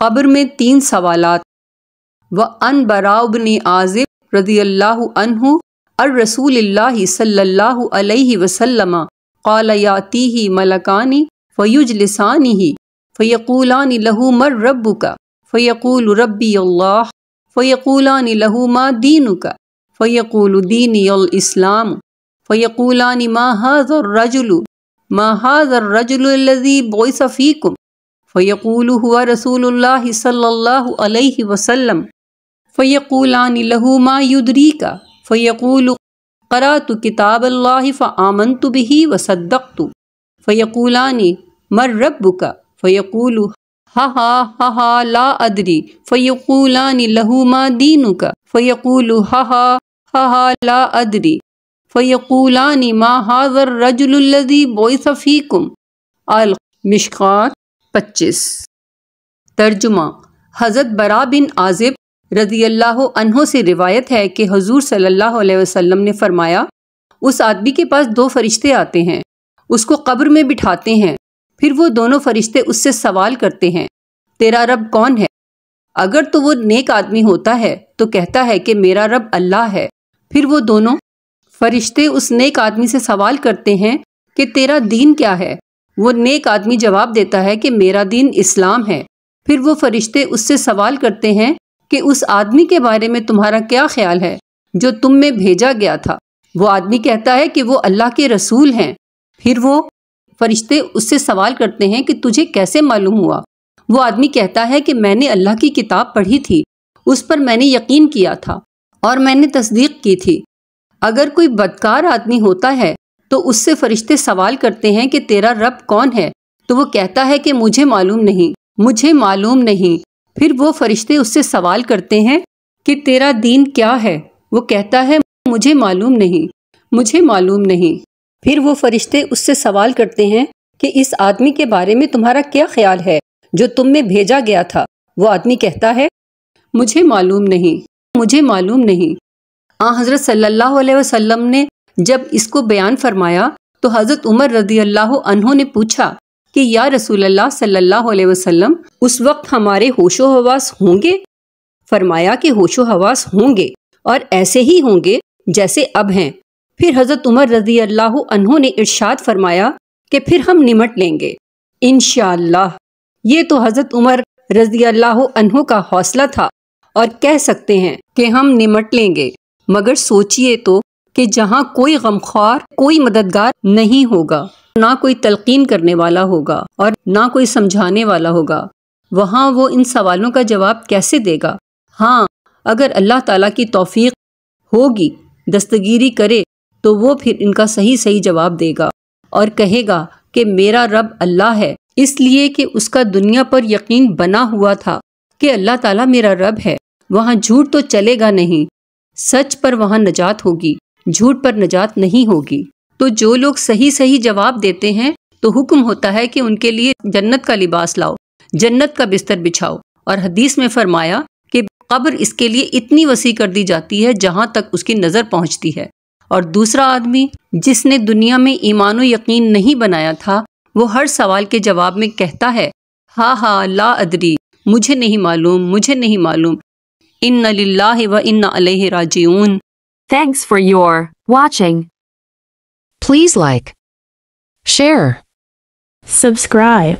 कब्र में तीन सवालात। व अन बराबन आजिब रदी अल्लाह अनहु अर रसूल सल्लल्लाहु अलैहि वसल्लम यातीही मलकानी फ़युजलिसानिही फ़यक़ूलानि लहू मर रब्बुका फ़यक़ूल रब्बी अल्लाह फ़यक़ूलानि लहू मा दीनुका फ़यक़ूल दीनी इस्लाम फ़यक़ूलानि मा हाज़र रजुलु मा हाज़र रजुलु लज़ी बोइस फ़ीकुम फ़यक़ूल हुआ रसूलुल्लाह सल्लल्लाहु वसल्लम फ़यक़ूलानि लहू मा युदरीका फ़यक़ूल क़रातु किताब अल्लाह फ़आमनतु बिही व सद्दक़तु फ़यक़ूलानि मर रब्बुका फ़यक़ूल हा हा हा हा ला अदरी फ़यक़ूलानि लहू मा दीनुका फ़यक़ूल हा हा हा हा ला अदरी फ़यक़ूलानि मा हाज़र रजुलुल्लज़ी बोइस फ़ीकुम अल मिशकात पच्चीस। तर्जुमा, हज़रत बरा बिन आजिब रज़ी अल्लाह अनहों से रिवायत है कि हजूर सल्लल्लाहु अलैहि वसल्लम ने फरमाया, उस आदमी के पास दो फरिश्ते आते हैं, उसको कब्र में बिठाते हैं, फिर वो दोनों फरिश्ते उससे सवाल करते हैं, तेरा रब कौन है? अगर तो वो नेक आदमी होता है तो कहता है कि मेरा रब अल्लाह है। फिर वो दोनों फरिश्ते उस नेक आदमी से सवाल करते हैं कि तेरा दीन क्या है? वो नेक आदमी जवाब देता है कि मेरा दीन इस्लाम है। फिर वो फरिश्ते उससे सवाल करते हैं कि उस आदमी के बारे में तुम्हारा क्या ख्याल है, जो तुम में भेजा गया था। वो आदमी कहता है कि वो अल्लाह के रसूल हैं। फिर वो फरिश्ते उससे सवाल करते हैं कि तुझे कैसे मालूम हुआ? वो आदमी कहता है कि मैंने अल्लाह की किताब पढ़ी थी, उस पर मैंने यकीन किया था और मैंने तस्दीक की थी। अगर कोई बदकार आदमी होता है तो उससे फरिश्ते सवाल करते हैं कि तेरा रब कौन है? तो वो कहता है कि मुझे मालूम नहीं, मुझे मालूम नहीं। फिर वो फरिश्ते उससे सवाल करते हैं कि तेरा दीन क्या है? वो कहता है, मुझे मालूम नहीं, मुझे मालूम नहीं। फिर वो फरिश्ते उससे सवाल करते हैं कि इस आदमी के बारे में तुम्हारा क्या ख्याल है? जो तुम में भेजा गया था। वो आदमी कहता है, मुझे मालूम नहीं, मुझे मालूम नहीं। आ हज़रत सल्लल्लाहु अलैहि वसल्लम ने जब इसको बयान फरमाया तो हज़रत उमर रदी अल्लाह ने पूछा कि, या रसूल अल्लाह सल्लल्लाहु अलैहि वसल्लम, उस वक्त हमारे होशो हवास होंगे? फरमाया कि होशो हवास होंगे और ऐसे ही होंगे जैसे अब हैं। फिर हज़रत उमर रज़ी अल्लाह ने इरशाद फरमाया कि, फिर हम निमट लेंगे। इन ये तो हज़रत उमर रज़ी अल्लाह का हौसला था और कह सकते हैं कि हम निमट लेंगे। मगर सोचिए तो कि जहाँ कोई गमख्वार कोई मददगार नहीं होगा, ना कोई तलकीन करने वाला होगा और ना कोई समझाने वाला होगा। वहाँ वो इन सवालों का जवाब कैसे देगा? हाँ अगर अल्लाह ताला की तौफीक होगी, दस्तगीरी करे तो वो फिर इनका सही सही जवाब देगा और कहेगा कि मेरा रब अल्लाह है, इसलिए कि उसका दुनिया पर यकीन बना हुआ था कि अल्लाह ताला मेरा रब है। वहाँ झूठ तो चलेगा नहीं, सच पर वहाँ नजात होगी। झूठ पर नजात नहीं होगी। तो जो लोग सही सही जवाब देते हैं तो हुक्म होता है कि उनके लिए जन्नत का लिबास लाओ, जन्नत का बिस्तर बिछाओ। और हदीस में फरमाया कि कब्र इसके लिए इतनी वसी कर दी जाती है, जहाँ तक उसकी नज़र पहुँचती है। और दूसरा आदमी, जिसने दुनिया में ईमान यकीन नहीं बनाया था, वो हर सवाल के जवाब में कहता है, हा हा, ला अदरी, मुझे नहीं मालूम, मुझे नहीं मालूम। इन व इन राजीऊन। Thanks for your watching. Please like, share, subscribe